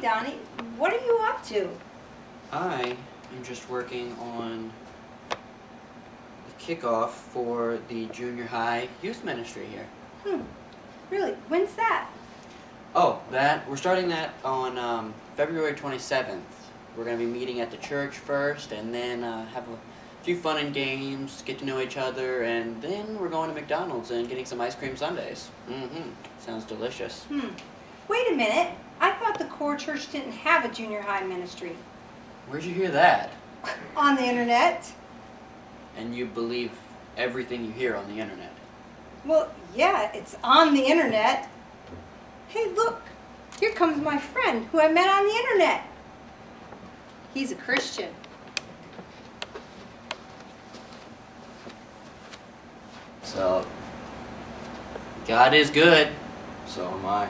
Donnie. What are you up to? I am just working on the kickoff for the junior high youth ministry here. Hmm. Really? When's that? Oh, that we're starting that on um, February 27th. We're gonna be meeting at the church first, and then uh, have a few fun and games, get to know each other, and then we're going to McDonald's and getting some ice cream sundaes. Mm-hmm. Sounds delicious. Hmm. Wait a minute. Core church didn't have a junior high ministry. Where'd you hear that? On the internet? And you believe everything you hear on the internet? Well, yeah, it's on the internet. Hey, look. Here comes my friend who I met on the internet. He's a Christian. So, God is good. So am I.